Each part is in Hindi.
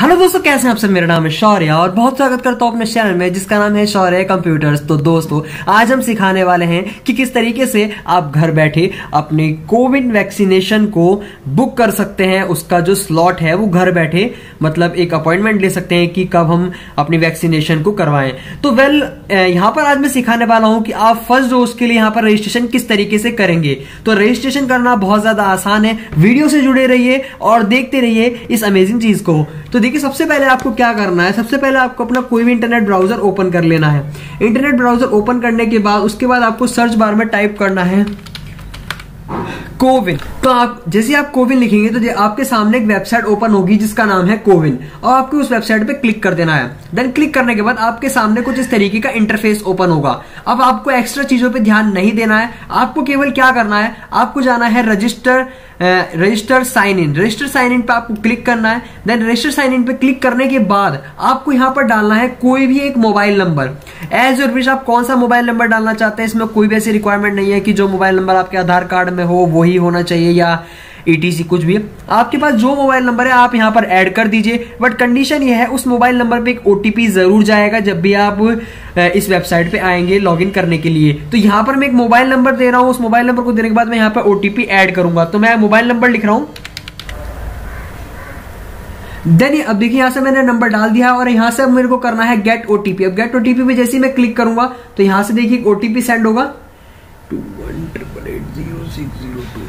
हेलो दोस्तों, कैसे हैं आप सब? मेरा नाम है शौर्य और बहुत स्वागत करता हूँ अपने चैनल में, जिसका नाम है शौर्य कंप्यूटर्स तो दोस्तों, आज हम सिखाने वाले हैं कि किस तरीके से आप घर बैठे अपने कोविड वैक्सीनेशन को बुक कर सकते हैं। उसका जो स्लॉट है, वो घर बैठे मतलब एक अपॉइंटमेंट ले सकते हैं कि कब हम अपनी वैक्सीनेशन को करवाएँ। तो वेल यहाँ पर आज मैं सिखाने वाला हूँ कि आप फ़र्स्ट डोज के लिए यहाँ पर रजिस्ट्रेशन किस तरीके से करेंगे। तो रजिस्ट्रेशन करना बहुत ज़्यादा आसान है। वीडियो से जुड़े रहिए और देखते रहिए इस अमेजिंग चीज़ को। तो देखिए, सबसे पहले आपको क्या करना है? सबसे पहले आपको अपना कोई भी इंटरनेट ब्राउज़र ओपन कर लेना है। इंटरनेट ब्राउज़र ओपन करने के बाद, उसके बाद आपको सर्च बार में टाइप करना है। कोविन। तो आप, जैसे आप कोविन लिखेंगे तो आपके सामने एक वेबसाइट ओपन होगी, जिसका नाम है कोविन। और आपको उस वेबसाइट पे क्लिक कर देना है। देन क्लिक करने के बाद आपके सामने कुछ इस तरीके का इंटरफेस ओपन होगा। अब आपको एक्स्ट्रा चीज़ों पे ध्यान नहीं देना है। आपको केवल क्या करना है? आपको जाना है register register sign in register sign in पे आपको क्लिक करना है। देन रजिस्टर साइन इन पे क्लिक करने के बाद आपको यहाँ पर डालना है कोई भी एक mobile number as your wish आप कौन सा मोबाइल नंबर डालना चाहते हैं? इसमें कोई भी ऐसी रिक्वायरमेंट नहीं है कि जो मोबाइल नंबर आपके आधार कार्ड में हो वही होना चाहिए या ईटीसी कुछ भी आपके पास जो मोबाइल नंबर है, आप यहाँ पर ऐड कर दीजिए। बट कंडीशन ये है, उस मोबाइल नंबर पे एक ओटीपी ज़रूर जाएगा जब भी आप इस वेबसाइट पे आएँगे लॉगिन करने के लिए। तो यहाँ पर मैं एक मोबाइल नंबर दे रहा हूँ, उस मोबाइल नंबर को देने के बाद मैं यहाँ पर ओटीपी ऐड करूँगा। तो मैं मोबाइल नंबर लिख रहा हूँ। देन अब देखिए, यहाँ से मैंने नंबर डाल दिया और यहाँ से अब मेरे को करना है गेट ओटीपी अब गेट ओटीपी पे जैसे मैं क्लिक करूँगा तो यहाँ से देखिए ओटीपी सेंड होगा। Two one triple eight zero six zero two.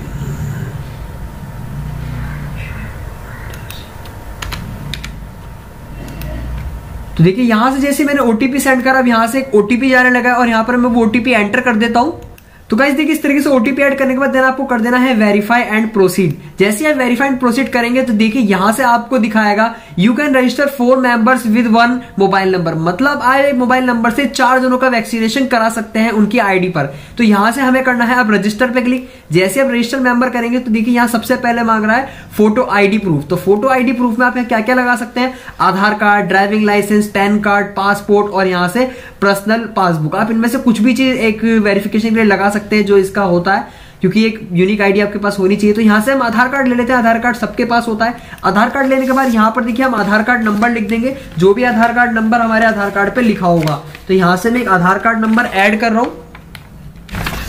तो देखिए, यहाँ से जैसे मैंने ओटीपी सेंड करा, अब यहाँ से एक ओटीपी जाने लगा और यहाँ पर मैं वो ओटीपी एंटर कर देता हूँ। तो गाइस देखिए, इस तरीके से ओटीपी ऐड करने के बाद देना आपको कर देना है वेरीफाई एंड प्रोसीड जैसे आप वेरीफाई एंड प्रोसीड करेंगे तो देखिए, यहाँ से आपको दिखाएगा you can register for members with one mobile number मतलब आए मोबाइल नंबर से चार जनों का वैक्सीनेशन करा सकते हैं उनकी आईडी पर. तो यहाँ से हमें करना है, आप रजिस्टर पे क्लिक जैसे आप रजिस्टर मेंबर करेंगे तो देखिए, यहाँ सबसे पहले मांग रहा है फ़ोटो आईडी प्रूफ तो फ़ोटो आईडी प्रूफ में आप क्या क्या लगा सकते हैं? Aadhaar card driving licence PAN card passport और यहाँ से पर्सनल पासबुक आप इनमें से कुछ भी चीज़ एक वेरिफिकेशन के लिए लगा सकते हैं जो इसका होता है, क्योंकि एक यूनिक आईडी आपके पास होनी चाहिए। तो यहाँ से हम आधार कार्ड ले लेते हैं। आधार कार्ड सबके पास होता है। आधार कार्ड लेने के बाद यहाँ पर देखिए हम आधार कार्ड नंबर लिख देंगे। जो भी आधार कार्ड नंबर हमारे आधार कार्ड पे लिखा होगा। तो यहाँ से मैं एक आधार कार्ड नंबर ऐड कर रहा हूँ।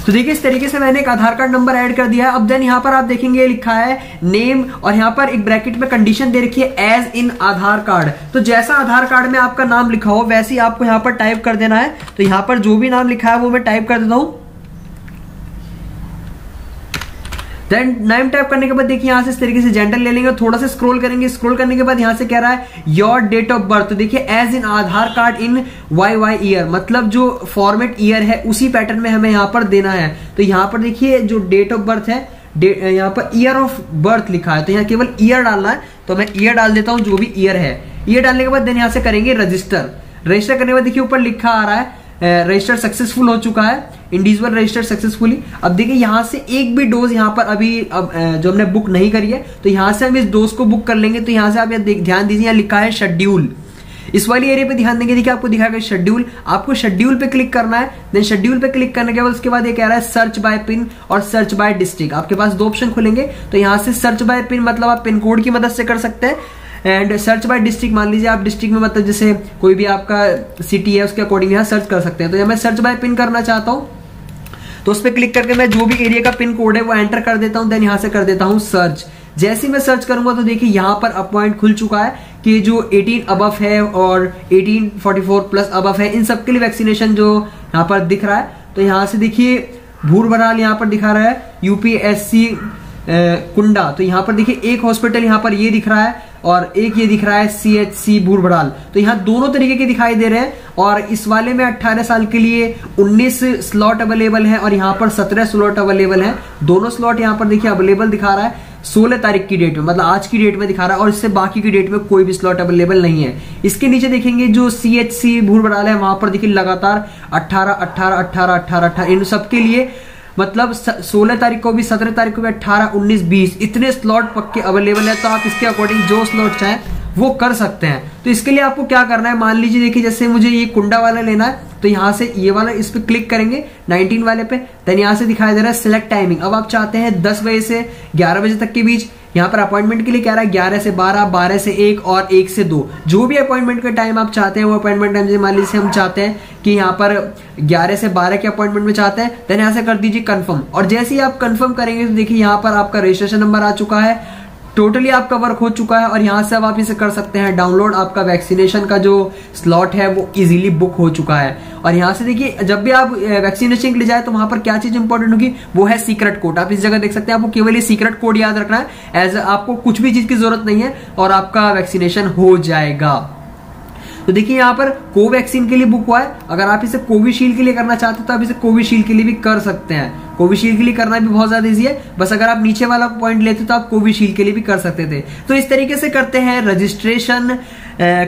तो देखिए, इस तरीके से मैंने एक आधार कार्ड नंबर ऐड कर दिया है। अब देन यहाँ पर आप देखेंगे लिखा है नेम और यहाँ पर एक ब्रैकेट में कंडीशन दे रखी है एज इन आधार कार्ड। तो जैसा आधार कार्ड में आपका नाम लिखा हो, वैसे ही आपको यहाँ पर टाइप कर देना है। तो यहाँ पर जो भी नाम लिखा है वो मैं टाइप कर देता हूँ। देन नाइम टाइप करने के बाद देखिए यहाँ से इस तरीके से जेंडर ले लेंगे थोड़ा सा स्क्रॉल करेंगे। स्क्रॉल करने के बाद यहाँ से कह रहा है योर डेट ऑफ़ बर्थ तो देखिए as in Aadhaar card in Y Y year मतलब जो फॉर्मेट ईयर है, उसी पैटर्न में हमें यहाँ पर देना है। तो यहाँ पर देखिए, जो डेट ऑफ़ बर्थ है यहाँ पर ईयर ऑफ़ बर्थ लिखा है। तो यहाँ केवल ईयर डालना है। तो मैं ईयर डाल देता हूँ, जो भी ईयर है। ईयर डालने के बाद देन यहाँ से करेंगे रजिस्टर रजिस्टर करने के बाद देखिए ऊपर लिखा आ रहा है रजिस्टर सक्सेसफुल हो चुका है इंडिविजुअल रजिस्टर सक्सेसफुली अब देखिए, यहाँ से एक भी डोज यहाँ पर अभी, अब जो हमने बुक नहीं करी है तो यहाँ से हम इस डोज को बुक कर लेंगे। तो यहाँ से आप ध्यान दीजिए, यहाँ लिखा है शेड्यूल इस वाली एरिया पे ध्यान देंगे, देखिए आपको दिखाएगा शेड्यूल आपको शेड्यूल पे क्लिक करना है देन शेड्यूल पे क्लिक करने के बाद उसके बाद ये कह रहा है सर्च बाय पिन और सर्च बाय डिस्ट्रिक्ट आपके पास दो ऑप्शन खुलेंगे तो यहाँ से सर्च बाय पिन मतलब आप पिन कोड की मदद से कर सकते हैं। एंड सर्च बाय डिस्ट्रिक्ट मान लीजिए आप डिस्ट्रिक्ट में मतलब जैसे कोई भी आपका सिटी है, उसके अकॉर्डिंग यहाँ सर्च कर सकते हैं। तो मैं सर्च बाय पिन करना चाहता हूँ तो उस पर क्लिक करके मैं जो भी एरिया का पिन कोड है वो एंटर कर देता हूँ देन यहाँ से कर देता हूँ सर्च जैसे मैं सर्च करूँगा तो देखिए यहाँ पर अपॉइंट खुल चुका है कि जो 18 अबफ है और 1844 प्लस अबफ है, इन सबके लिए वैक्सीनेशन जो यहाँ पर दिख रहा है। तो यहाँ से देखिए, भूर बराल यहाँ पर दिखा रहा है यूपीएससी कुंडा। तो यहाँ पर देखिए एक हॉस्पिटल यहाँ पर ये दिख रहा है और एक ये दिख रहा है सी एच सी बूढ़बड़ाल तो यहाँ दोनों तरीके के दिखाई दे रहे हैं और इस वाले में 18 साल के लिए 19 स्लॉट अवेलेबल है और यहाँ पर 17 स्लॉट अवेलेबल है। दोनों स्लॉट यहाँ पर देखिए अवेलेबल दिखा रहा है। 16 तारीख की डेट में मतलब आज की डेट में दिखा रहा है और इससे बाकी की डेट में कोई भी स्लॉट अवेलेबल नहीं है। इसके नीचे देखेंगे जो सी एच सी बूढ़बड़ाल है, वहाँ पर देखिए लगातार अट्ठारह अट्ठारह अट्ठारह अट्ठारह अट्ठारह, इन सबके लिए मतलब 16 तारीख को भी 17 तारीख को भी 18 19 20 इतने स्लॉट पक्के अवेलेबल है तो आप इसके अकॉर्डिंग जो स्लॉट चाहें वो कर सकते हैं। तो इसके लिए आपको क्या करना है? मान लीजिए, देखिए, जैसे मुझे ये कुंडा वाला लेना है तो यहाँ से ये वाला इस पर क्लिक करेंगे 19 वाले पे देन यहाँ से दिखाई दे रहा है सिलेक्ट टाइमिंग अब आप चाहते हैं 10 बजे से 11 बजे तक के बीच, यहाँ पर अपॉइंटमेंट के लिए कह रहा है? ग्यारह से बारह बारह से एक और एक से दो। जो भी अपॉइंटमेंट का टाइम आप चाहते हैं, वो अपॉइंटमेंट टाइम मान लीजिए हम चाहते हैं कि यहाँ पर ग्यारह से बारह के अपॉइंटमेंट में चाहते हैं देन यहाँ से कर दीजिए कन्फर्म और जैसे ही आप कन्फर्म करेंगे तो देखिए यहाँ पर आपका रजिस्ट्रेशन नंबर आ चुका है। टोटली आपका वर्क हो चुका है और यहाँ से अब आप इसे कर सकते हैं। डाउनलोड आपका वैक्सीनेशन का जो स्लॉट है, वो इजीली बुक हो चुका है। और यहाँ से देखिए, जब भी आप वैक्सीनेशन के लिए जाए तो वहाँ पर क्या चीज़ इंपॉर्टेंट होगी? वो है सीक्रेट कोड आप इस जगह देख सकते हैं, आपको केवल ये सीक्रेट कोड याद रखना है। एज आपको कुछ भी चीज़ की ज़रूरत नहीं है और आपका वैक्सीनेशन हो जाएगा। तो देखिए यहाँ पर कोवैक्सीन के लिए बुक हुआ है। अगर आप इसे कोविशील्ड के लिए करना चाहते हो तो आप इसे कोविशील्ड के लिए भी कर सकते हैं। कोविशील्ड के लिए करना भी बहुत ज़्यादा ईजी है। बस अगर आप नीचे वाला पॉइंट लेते तो आप कोविशील्ड के लिए भी कर सकते थे। तो इस तरीके से करते हैं रजिस्ट्रेशन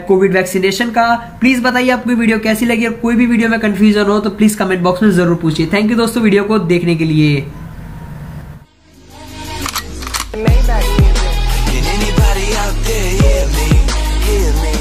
कोविड वैक्सीनेशन का। प्लीज़ बताइए आपको वीडियो कैसी लगी। और कोई भी वीडियो में कंफ्यूजन हो तो प्लीज़ कमेंट बॉक्स में ज़रूर पूछिए। थैंक यू दोस्तों वीडियो को देखने के लिए। Can anybody out there hear me? Hear me?